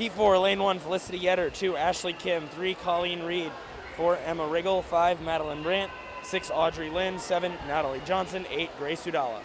Heat 4, lane 1, Felicity Yetter. 2, Ashley Kim. 3, Colleen Reed. 4, Emma Riggle. 5, Madeline Brandt. 6, Audrey Lynn. 7, Natalie Johnson. 8, Grace Udala.